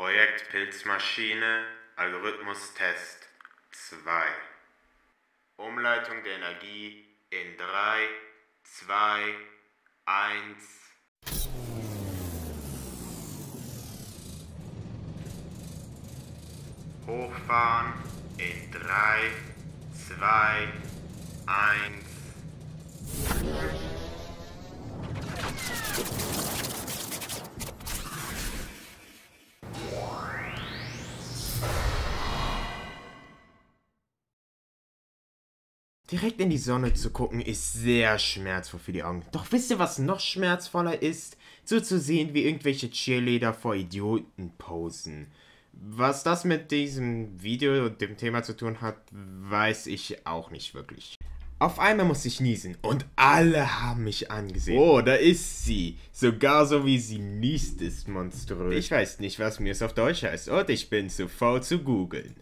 Projekt Pilzmaschine, Algorithmustest 2. Umleitung der Energie in 3, 2, 1. Hochfahren in 3, 2, 1. Direkt in die Sonne zu gucken ist sehr schmerzvoll für die Augen. Doch wisst ihr, was noch schmerzvoller ist? So zu sehen, wie irgendwelche Cheerleader vor Idioten posen. Was das mit diesem Video und dem Thema zu tun hat, weiß ich auch nicht wirklich. Auf einmal muss ich niesen und alle haben mich angesehen. Oh, da ist sie. Sogar so wie sie niest, ist monströs. Ich weiß nicht, was mir es auf Deutsch heißt und ich bin zu faul zu googeln.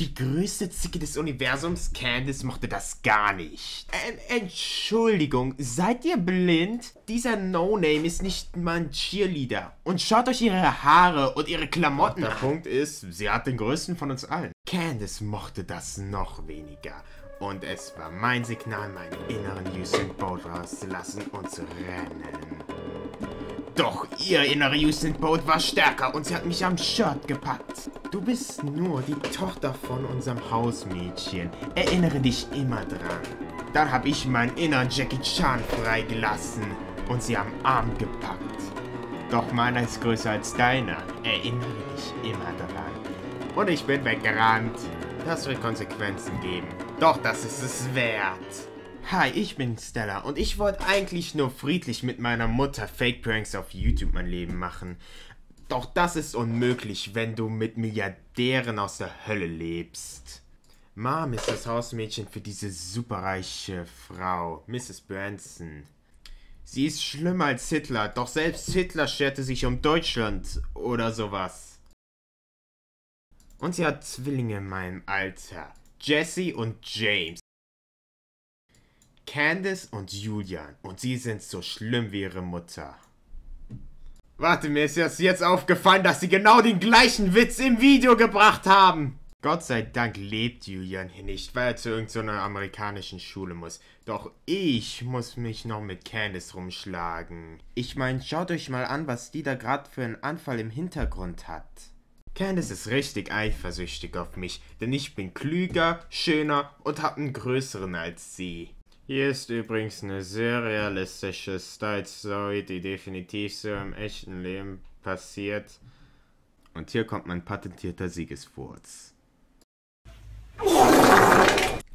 Die größte Zicke des Universums, Candice, mochte das gar nicht. Ähm, Entschuldigung, seid ihr blind? Dieser No-Name ist nicht mal ein Cheerleader. Und schaut euch ihre Haare und ihre Klamotten an. Der Punkt ist, sie hat den größten von uns allen. Candice mochte das noch weniger. Und es war mein Signal, meinen inneren Usain Bolt rauszulassen und zu rennen. Doch ihr innerer Usain Bolt war stärker und sie hat mich am Shirt gepackt. Du bist nur die Tochter von unserem Hausmädchen. Erinnere dich immer dran. Dann habe ich meinen inneren Jackie Chan freigelassen und sie am Arm gepackt. Doch meiner ist größer als deiner. Erinnere dich immer daran. Und ich bin weggerannt. Das wird Konsequenzen geben. Doch das ist es wert. Hi, ich bin Stella und ich wollte eigentlich nur friedlich mit meiner Mutter Fake Pranks auf YouTube mein Leben machen. Doch das ist unmöglich, wenn du mit Milliardären aus der Hölle lebst. Mom ist das Hausmädchen für diese superreiche Frau, Mrs. Branson. Sie ist schlimmer als Hitler, doch selbst Hitler scherte sich um Deutschland oder sowas. Und sie hat Zwillinge in meinem Alter, Jesse und James. Candice und Julian. Und sie sind so schlimm wie ihre Mutter. Warte, mir ist erst jetzt aufgefallen, dass sie genau den gleichen Witz im Video gebracht haben. Gott sei Dank lebt Julian hier nicht, weil er zu irgendeiner amerikanischen Schule muss. Doch ich muss mich noch mit Candice rumschlagen. Ich meine, schaut euch mal an, was die da gerade für einen Anfall im Hintergrund hat. Candice ist richtig eifersüchtig auf mich, denn ich bin klüger, schöner und hab einen größeren als sie. Hier ist übrigens eine sehr realistische Style-Story, die definitiv so im echten Leben passiert. Und hier kommt mein patentierter Siegesfurz.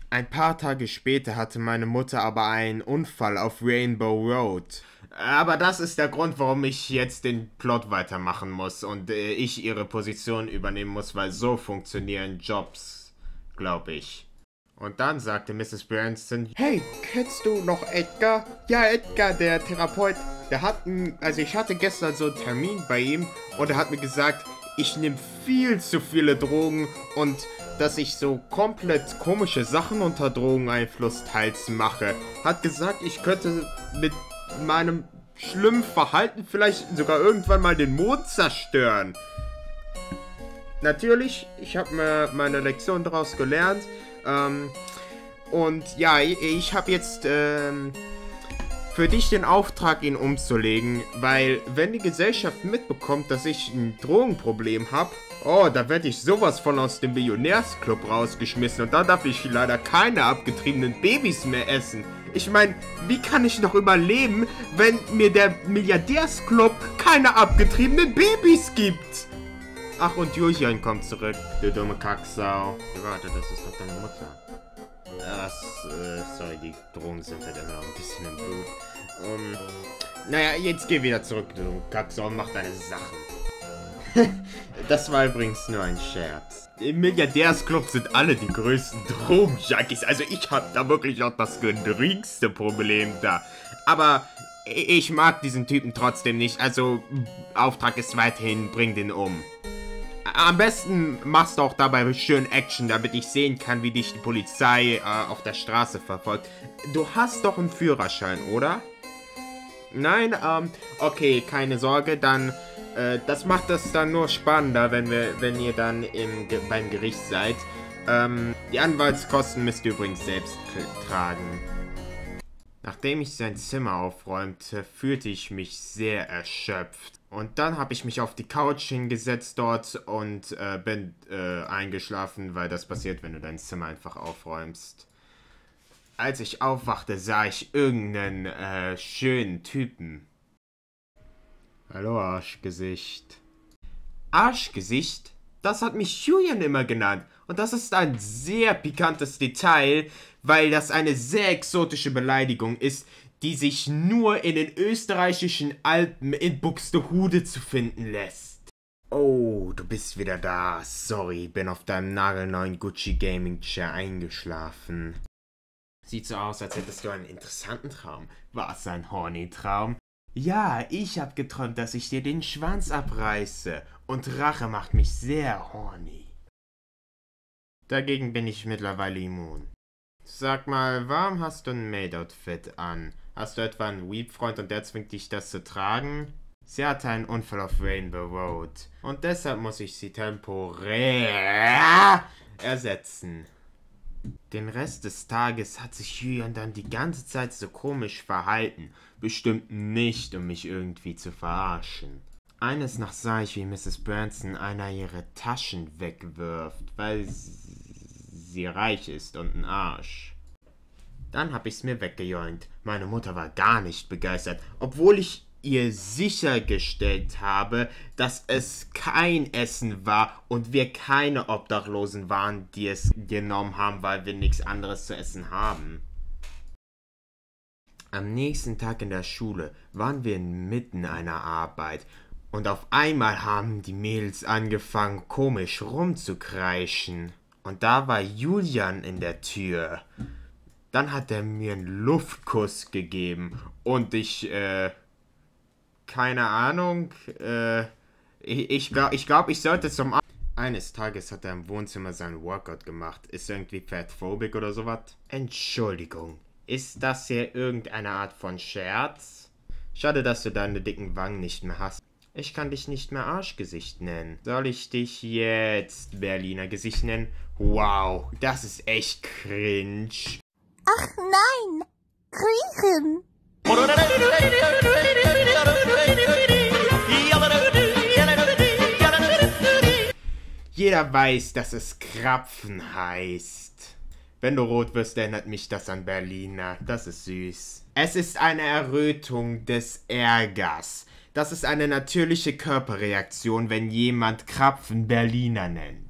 Ein paar Tage später hatte meine Mutter aber einen Unfall auf Rainbow Road. Aber das ist der Grund, warum ich jetzt den Plot weitermachen muss und äh, ich ihre Position übernehmen muss, weil so funktionieren Jobs, glaube ich. Und dann sagte Mrs. Branson, Hey, kennst du noch Edgar? Ja, Edgar, der Therapeut, der hat, also ich hatte gestern so einen Termin bei ihm und er hat mir gesagt, ich nehme viel zu viele Drogen und dass ich so komplett komische Sachen unter Drogeneinfluss teils mache. Hat gesagt, ich könnte mit meinem schlimmen Verhalten vielleicht sogar irgendwann mal den Mond zerstören. Natürlich, ich habe mir meine Lektion daraus gelernt. Ähm, und ja, ich habe jetzt ähm, für dich den Auftrag, ihn umzulegen, weil wenn die Gesellschaft mitbekommt, dass ich ein Drogenproblem habe, oh, da werde ich sowas von aus dem Millionärsclub rausgeschmissen und da darf ich leider keine abgetriebenen Babys mehr essen. Ich meine, wie kann ich noch überleben, wenn mir der Milliardärsclub keine abgetriebenen Babys gibt? Ach, und Julian kommt zurück, du dumme Kacksau. Warte, das ist doch deine Mutter. Ach, äh, sorry, die Drogen sind halt immer ein bisschen im Blut. Um, naja, jetzt geh wieder zurück, du Kacksau, und mach deine Sachen. das war übrigens nur ein Scherz. Im Milliardärsclub sind alle die größten Drogenjunkies. Also ich hab da wirklich auch das geringste Problem da. Aber ich mag diesen Typen trotzdem nicht. Also Auftrag ist weiterhin, bring den um. Am besten machst du auch dabei schön Action, damit ich sehen kann, wie dich die Polizei äh, auf der Straße verfolgt. Du hast doch einen Führerschein, oder? Nein, ähm, okay, keine Sorge, dann, äh, das macht es dann nur spannender, wenn wir, wenn ihr dann im, beim Gericht seid. Ähm, die Anwaltskosten müsst ihr übrigens selbst tragen. Nachdem ich sein Zimmer aufräumte, fühlte ich mich sehr erschöpft. Und dann habe ich mich auf die Couch hingesetzt dort und äh, bin äh, eingeschlafen, weil das passiert, wenn du dein Zimmer einfach aufräumst. Als ich aufwachte, sah ich irgendeinen äh, schönen Typen. Hallo Arschgesicht. Arschgesicht? Das hat mich Julian immer genannt. Und das ist ein sehr pikantes Detail, weil das eine sehr exotische Beleidigung ist, die sich nur in den österreichischen Alpen in Buxtehude zu finden lässt. Oh, du bist wieder da. Sorry, bin auf deinem nagelneuen Gucci Gaming Chair eingeschlafen. Sieht so aus, als hättest du einen interessanten Traum. War es ein horny Traum? Ja, ich hab geträumt, dass ich dir den Schwanz abreiße. Und Rache macht mich sehr horny. Dagegen bin ich mittlerweile immun. Sag mal, warum hast du ein Maid-Outfit an? Hast du etwa einen Weep-Freund und der zwingt dich, das zu tragen? Sie hatte einen Unfall auf Rainbow Road. Und deshalb muss ich sie temporär ersetzen. Den Rest des Tages hat sich Julian dann die ganze Zeit so komisch verhalten. Bestimmt nicht, um mich irgendwie zu verarschen. Eines Nachts sah ich, wie Mrs. Branson einer ihre Taschen wegwirft, weil sie reich ist und ein Arsch. Dann hab ich's mir weggejoint. Meine Mutter war gar nicht begeistert, obwohl ich ihr sichergestellt habe, dass es kein Essen war und wir keine Obdachlosen waren, die es genommen haben, weil wir nichts anderes zu essen haben. Am nächsten Tag in der Schule waren wir inmitten einer Arbeit und auf einmal haben die Mädels angefangen komisch rumzukreischen. Und da war Julian in der Tür. Dann hat er mir einen Luftkuss gegeben und ich, äh, keine Ahnung, äh, ich, glaube, ich, glaub, ich sollte zum... A Eines Tages hat er im Wohnzimmer seinen Workout gemacht. Ist irgendwie fatphobic oder sowas? Entschuldigung, ist das hier irgendeine Art von Scherz? Schade, dass du deine dicken Wangen nicht mehr hast. Ich kann dich nicht mehr Arschgesicht nennen. Soll ich dich jetzt Berliner Gesicht nennen? Wow, das ist echt cringe. Ach nein, Griechen. Jeder weiß, dass es Krapfen heißt. Wenn du rot wirst, erinnert mich das an Berliner. Das ist süß. Es ist eine Errötung des Ärgers. Das ist eine natürliche Körperreaktion, wenn jemand Krapfen Berliner nennt.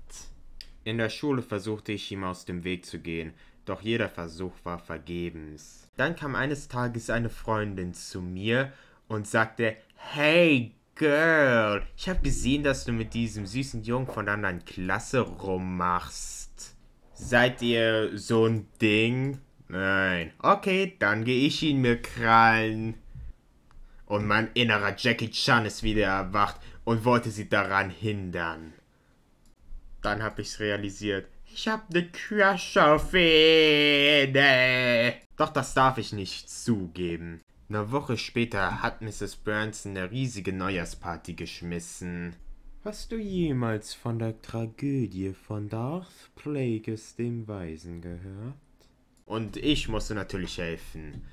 In der Schule versuchte ich ihm aus dem Weg zu gehen, doch jeder Versuch war vergebens. Dann kam eines Tages eine Freundin zu mir und sagte, Hey Girl, ich habe gesehen, dass du mit diesem süßen Jungen von der anderen Klasse rummachst. Seid ihr so ein Ding? Nein. Okay, dann gehe ich ihn mir krallen. Und mein innerer Jackie Chan ist wieder erwacht und wollte sie daran hindern. Dann hab ich's realisiert. Ich hab ne Crush auf Ede. Doch das darf ich nicht zugeben. Eine Woche später hat Mrs. Burnson eine riesige Neujahrsparty geschmissen. Hast du jemals von der Tragödie von Darth Plagueis dem Weisen gehört? Und ich musste natürlich helfen.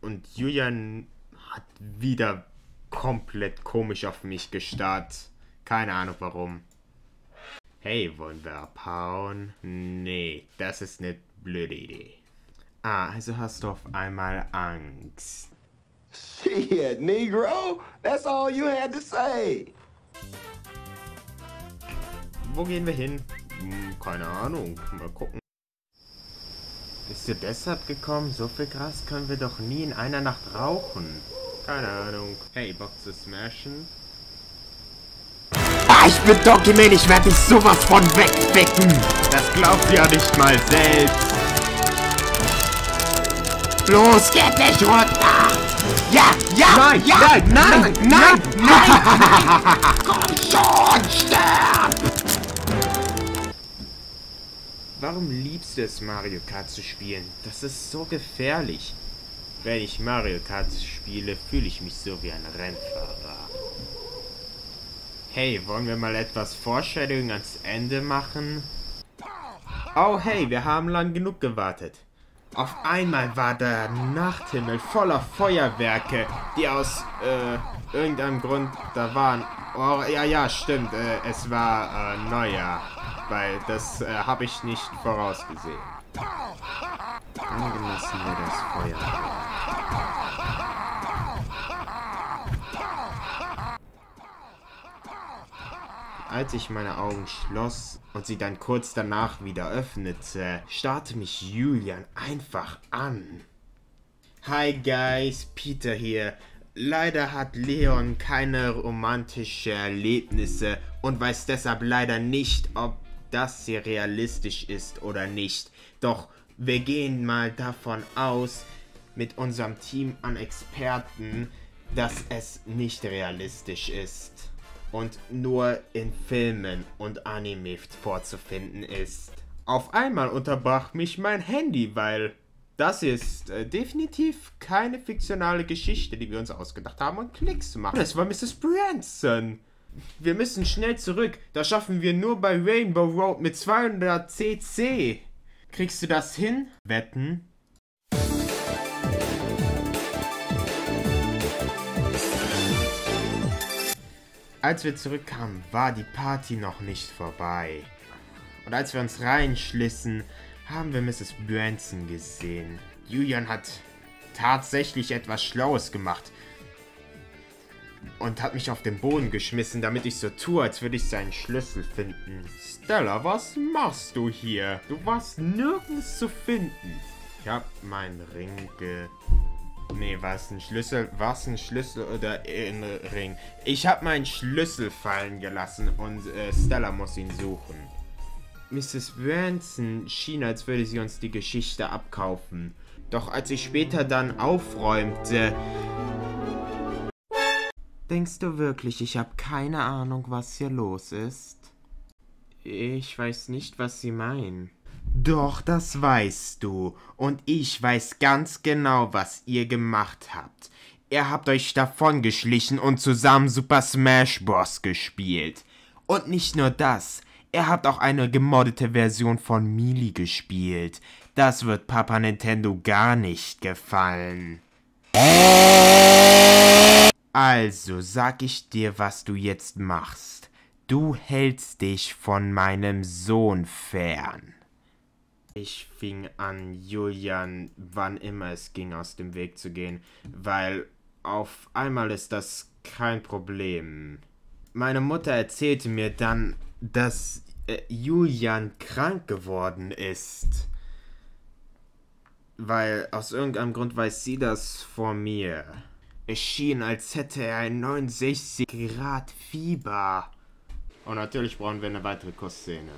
Und Julian hat wieder komplett komisch auf mich gestarrt. Keine Ahnung warum. Hey, wollen wir abhauen? Nee, das ist eine blöde Idee. Ah, also hast du auf einmal Angst. Shit, Negro, that's all you had to say. Wo gehen wir hin? Hm, keine Ahnung. Mal gucken. Bist du deshalb gekommen? So viel Gras können wir doch nie in einer Nacht rauchen. Keine Ahnung. Hey, Bock zu smashen? Ah, ich bin Document, ich werde dich sowas von wegficken. Das glaubt ihr ja nicht mal selbst. Los, geht nicht runter! Ja, ja, nein, ja, nein, nein, nein, nein, nein. Komm schon, sterb! Warum liebst du es, Mario Kart zu spielen? Das ist so gefährlich. Wenn ich Mario Kart spiele, fühle ich mich so wie ein Rennfahrer. Hey, wollen wir mal etwas Foreshadowing ans Ende machen? Oh hey, wir haben lang genug gewartet. Auf einmal war der Nachthimmel voller Feuerwerke, die aus äh, irgendeinem Grund da waren. Oh, ja, ja, stimmt. Äh, es war äh, Neujahr, weil das äh, habe ich nicht vorausgesehen. Angelassen wir das Feuerwerk. Als ich meine Augen schloss und sie dann kurz danach wieder öffnete, starrte mich Julian einfach an. Hi guys, Peter hier. Leider hat Leon keine romantischen Erlebnisse und weiß deshalb leider nicht, ob das hier realistisch ist oder nicht. Doch wir gehen mal davon aus, mit unserem Team an Experten, dass es nicht realistisch ist und nur in Filmen und Anime vorzufinden ist. Auf einmal unterbrach mich mein Handy, weil das ist äh, definitiv keine fiktionale Geschichte, die wir uns ausgedacht haben, um Klicks machen. Das war Mrs. Branson. Wir müssen schnell zurück. Das schaffen wir nur bei Rainbow Road mit 200 CC. Kriegst du das hin? Wetten? Als wir zurückkamen, war die Party noch nicht vorbei. Und als wir uns reinschlissen, haben wir Mrs. Branson gesehen. Julian hat tatsächlich etwas Schlaues gemacht. Und hat mich auf den Boden geschmissen, damit ich so tue, als würde ich seinen Schlüssel finden. Stella, was machst du hier? Du warst nirgends zu finden. Ich hab meinen Ring ge... Nee, war es ein Schlüssel? War es ein Schlüssel oder ein Ring? Ich habe meinen Schlüssel fallen gelassen und äh, Stella muss ihn suchen. Mrs. Branson schien, als würde sie uns die Geschichte abkaufen. Doch als ich später dann aufräumte... Denkst du wirklich, ich habe keine Ahnung, was hier los ist? Ich weiß nicht, was Sie meinen. Doch, das weißt du. Und ich weiß ganz genau, was ihr gemacht habt. Ihr habt euch davongeschlichen und zusammen Super Smash Bros. gespielt. Und nicht nur das, ihr habt auch eine gemoddete Version von Melee gespielt. Das wird Papa Nintendo gar nicht gefallen. Also sag ich dir, was du jetzt machst. Du hältst dich von meinem Sohn fern. Ich fing an, Julian, wann immer es ging, aus dem Weg zu gehen, weil auf einmal ist das kein Problem. Meine Mutter erzählte mir dann, dass äh, Julian krank geworden ist. Weil aus irgendeinem Grund weiß sie das vor mir. Es schien, als hätte er ein 69 Grad Fieber. Und natürlich brauchen wir eine weitere Kussszene.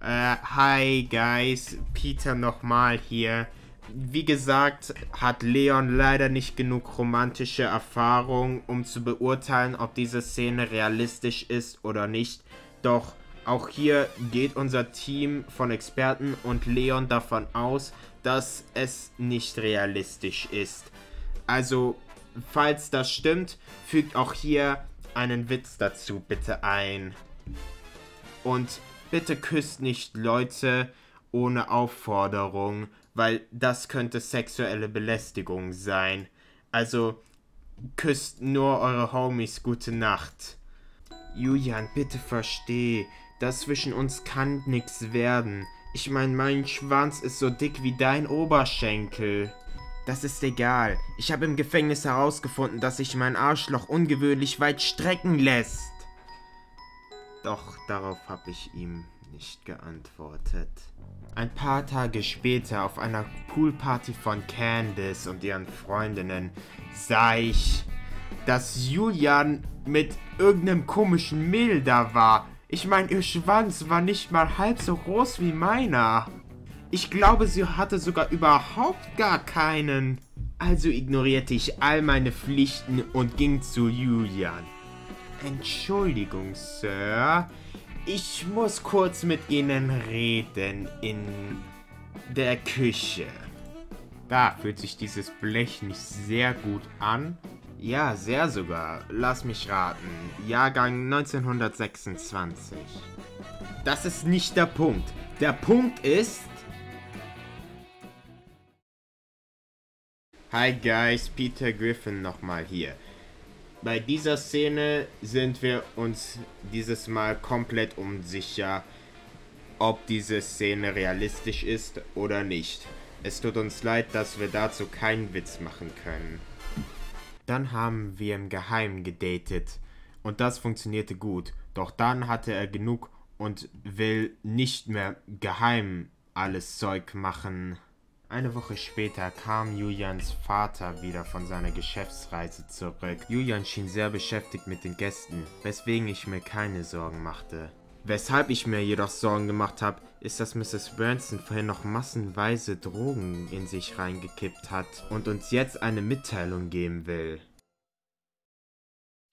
Äh, hi guys, Peter nochmal hier. Wie gesagt, hat Leon leider nicht genug romantische Erfahrung, um zu beurteilen, ob diese Szene realistisch ist oder nicht. Doch auch hier geht unser Team von Experten und Leon davon aus, dass es nicht realistisch ist. Also, falls das stimmt, fügt auch hier einen Witz dazu bitte ein. Und bitte küsst nicht Leute ohne Aufforderung, weil das könnte sexuelle Belästigung sein. Also küsst nur eure Homies gute Nacht. Julian, bitte versteh, das zwischen uns kann nix werden. Ich mein, mein Schwanz ist so dick wie dein Oberschenkel. Das ist egal. Ich habe im Gefängnis herausgefunden, dass sich mein Arschloch ungewöhnlich weit strecken lässt. Doch darauf habe ich ihm nicht geantwortet. Ein paar Tage später auf einer Poolparty von Candice und ihren Freundinnen sah ich, dass Julian mit irgendeinem komischen Mehl da war. Ich meine, ihr Schwanz war nicht mal halb so groß wie meiner. Ich glaube, sie hatte sogar überhaupt gar keinen. Also ignorierte ich all meine Pflichten und ging zu Julian. Entschuldigung, Sir. Ich muss kurz mit Ihnen reden in der Küche. Da fühlt sich dieses Blech nicht sehr gut an. Ja, sehr sogar. Lass mich raten. Jahrgang 1926. Das ist nicht der Punkt. Der Punkt ist... Hi guys, Peter Griffin nochmal hier. Bei dieser Szene sind wir uns dieses Mal komplett unsicher, ob diese Szene realistisch ist oder nicht. Es tut uns leid, dass wir dazu keinen Witz machen können. Dann haben wir im Geheimen gedatet und das funktionierte gut. Doch dann hatte er genug und will nicht mehr geheim alles Zeug machen. Eine Woche später kam Julians Vater wieder von seiner Geschäftsreise zurück. Julian schien sehr beschäftigt mit den Gästen, weswegen ich mir keine Sorgen machte. Weshalb ich mir jedoch Sorgen gemacht habe, ist, dass Mrs. Branson vorhin noch massenweise Drogen in sich reingekippt hat und uns jetzt eine Mitteilung geben will.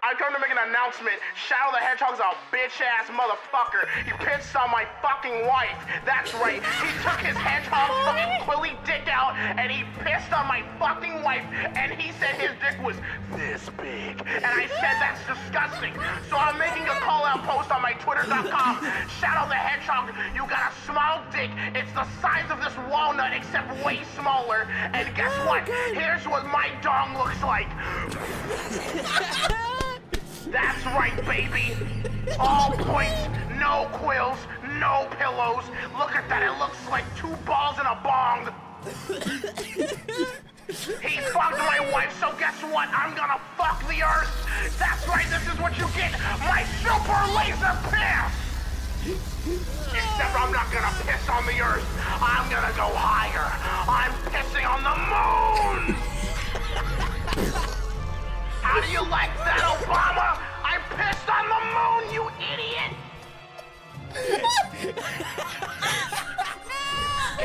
I come to make an announcement. Shadow the Hedgehog's a bitch ass motherfucker. He pissed on my fucking wife. That's right. He took his hedgehog fucking quilly dick out and he pissed on my fucking wife and he said his dick was this big. And I said that's disgusting. So I'm making a call out post on my twitter.com. Shadow the Hedgehog, you got a small dick. It's the size of this walnut except way smaller. And guess what? Oh Here's what my dong looks like. That's right, baby. All points, no quills, no pillows. Look at that, it looks like two balls in a bong. he fucked my wife, so guess what? I'm gonna fuck the earth. That's right, this is what you get. My super laser piss. Except I'm not gonna piss on the earth. I'm gonna go higher. I'm pissing on the moon. How do you like that, Obama?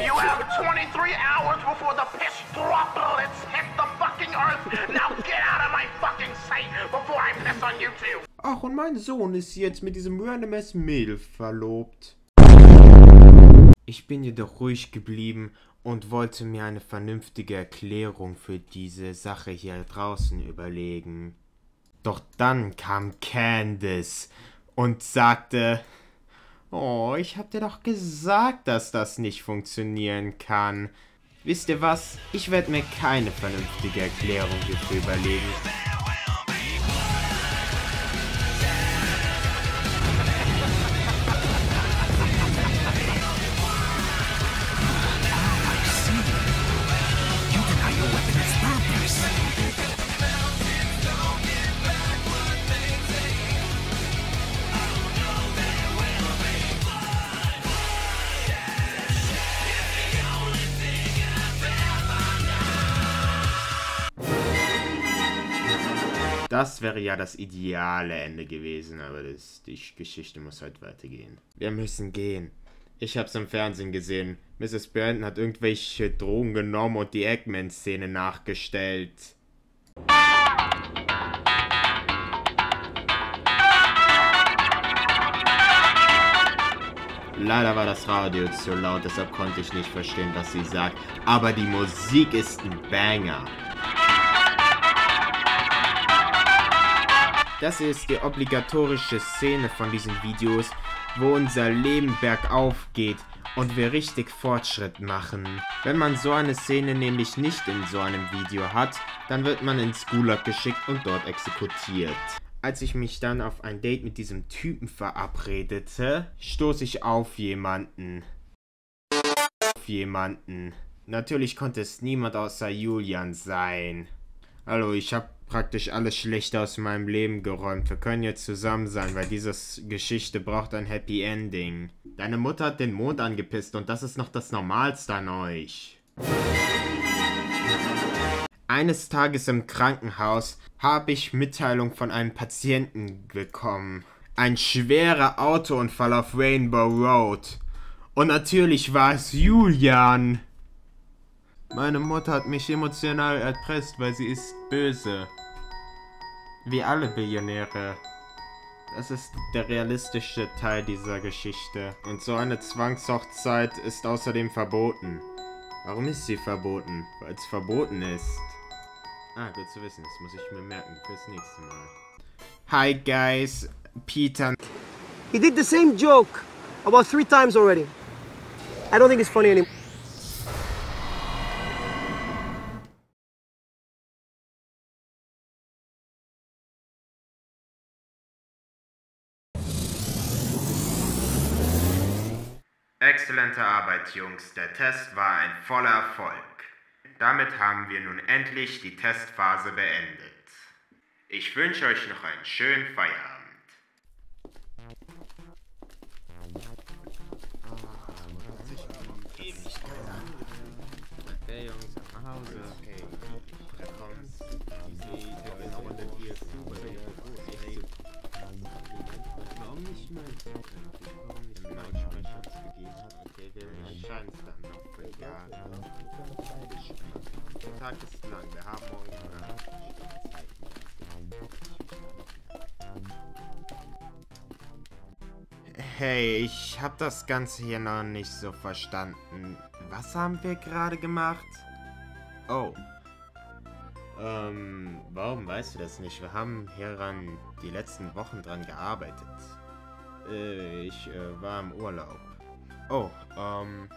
You have 23 hours before the piss droplets hit the fucking earth. Now get out of my fucking sight before I piss on you too. Ach, und mein Sohn ist jetzt mit diesem randomes Mädel verlobt. Ich bin jedoch ruhig geblieben und wollte mir eine vernünftige Erklärung für diese Sache hier draußen überlegen. Doch dann kam Candice und sagte, Oh, ich hab dir doch gesagt, dass das nicht funktionieren kann. Wisst ihr was? Ich werde mir keine vernünftige Erklärung hierfür überlegen. Das wäre ja das ideale Ende gewesen, aber das, die Geschichte muss halt weitergehen. Wir müssen gehen. Ich hab's im Fernsehen gesehen. Mrs. Brandon hat irgendwelche Drogen genommen und die Eggman-Szene nachgestellt. Leider war das Radio zu laut, deshalb konnte ich nicht verstehen, was sie sagt. Aber die Musik ist ein Banger. Das ist die obligatorische Szene von diesen Videos, wo unser Leben bergauf geht und wir richtig Fortschritt machen. Wenn man so eine Szene nämlich nicht in so einem Video hat, dann wird man ins Gulag geschickt und dort exekutiert. Als ich mich dann auf ein Date mit diesem Typen verabredete, stoß ich auf jemanden. Auf jemanden. Natürlich konnte es niemand außer Julian sein. Hallo, ich habe praktisch alles Schlechte aus meinem Leben geräumt. Wir können jetzt zusammen sein, weil diese Geschichte braucht ein Happy Ending. Deine Mutter hat den Mond angepisst und das ist noch das Normalste an euch. Eines Tages im Krankenhaus habe ich Mitteilung von einem Patienten bekommen. Ein schwerer Autounfall auf Rainbow Road. Und natürlich war es Julian. Meine Mutter hat mich emotional erpresst, weil sie ist böse. Wie alle Billionäre. Das ist der realistische Teil dieser Geschichte. Und so eine Zwangshochzeit ist außerdem verboten. Warum ist sie verboten? Weil es verboten ist. Ah, gut zu wissen. Das muss ich mir merken fürs nächste Mal. Hi, guys. Peter. He did the same joke about three times already. I don't think it's funny anymore. Exzellente Arbeit, Jungs. Der Test war ein voller Erfolg. Damit haben wir nun endlich die Testphase beendet. Ich wünsche euch noch einen schönen Feierabend. Jungs, nach Hause. Super. Warum nicht mal? Es dann noch für ja. Der Tag ist lang. Wir haben morgen Zeit. Hey, ich hab das Ganze hier noch nicht so verstanden. Was haben wir gerade gemacht? Oh. Ähm, warum weißt du das nicht? Wir haben hieran die letzten Wochen dran gearbeitet. Äh, ich äh, war im Urlaub. Oh, ähm.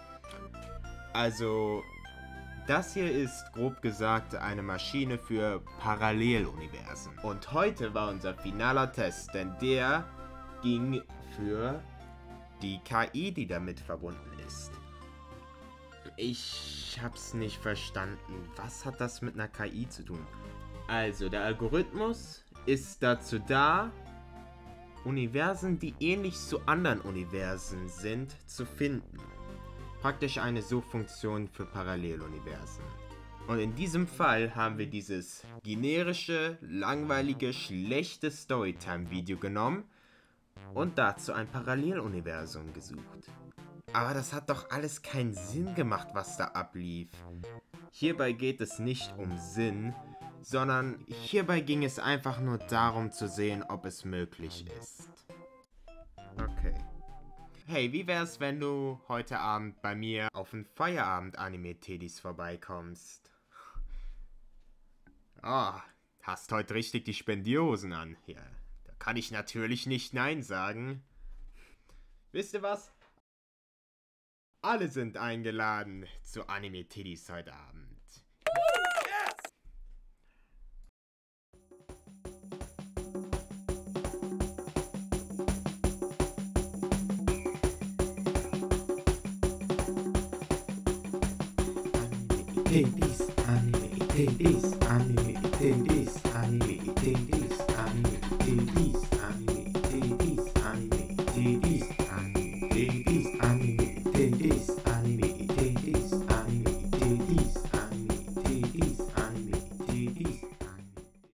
Also, das hier ist grob gesagt eine Maschine für Paralleluniversen. Und heute war unser finaler Test, denn der ging für die KI, die damit verbunden ist. Ich hab's nicht verstanden. Was hat das mit einer KI zu tun? Also, der Algorithmus ist dazu da, Universen, die ähnlich zu anderen Universen sind, zu finden. Praktisch eine Suchfunktion für Paralleluniversen. Und in diesem Fall haben wir dieses generische, langweilige, schlechte Storytime-Video genommen und dazu ein Paralleluniversum gesucht. Aber das hat doch alles keinen Sinn gemacht, was da ablief. Hierbei geht es nicht um Sinn, sondern hierbei ging es einfach nur darum zu sehen, ob es möglich ist. Okay. Hey, wie wär's, wenn du heute Abend bei mir auf ein Feierabend-Anime-Teddies vorbeikommst? Oh, hast heute richtig die Spendierhosen an. Ja, da kann ich natürlich nicht Nein sagen. Wisst ihr was? Alle sind eingeladen zu Anime-Teddies heute Abend.